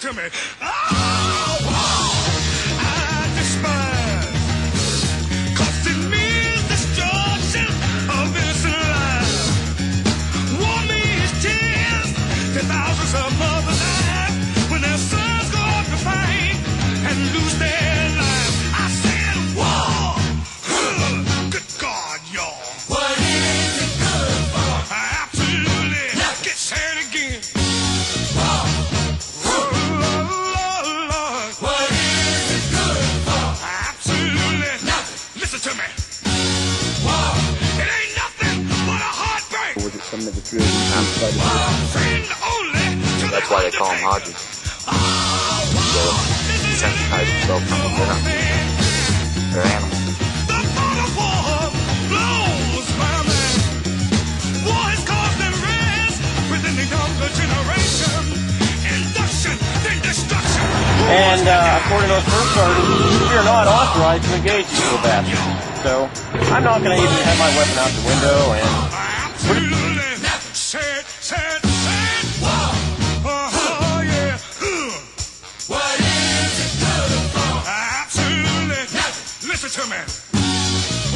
to me. Oh, I despise constant meal. War means tears thousands of mothers' eyes when their sons go up to fight and lose their. Heartbreak. Was it something that's really complicated? Friend only to the That's why they call him Haji. So desensitize himself from the dinner. They're animals. The thought of war blows my mind. War has caused unrest within the younger generation. Induction, then destruction. And uh, according to our first sergeant, we are not authorized to engage these little bastards. So I'm not going to even have my weapon out the window. And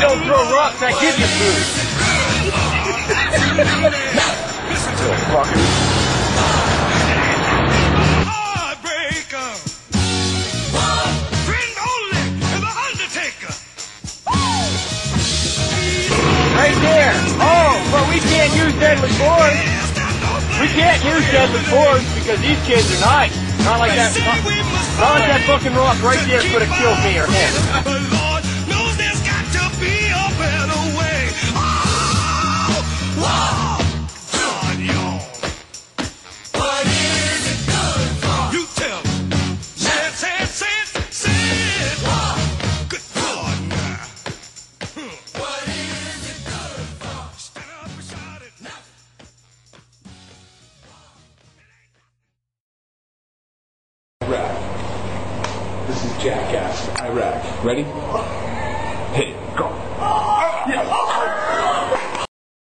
don't throw rocks, I give you food. Right there. Oh, but we can't use deadly force. We can't use deadly force because these kids are nice. Not like that. Not, not like that fucking rock right there could have killed me or him. Jackass Iraq. Ready? Hit.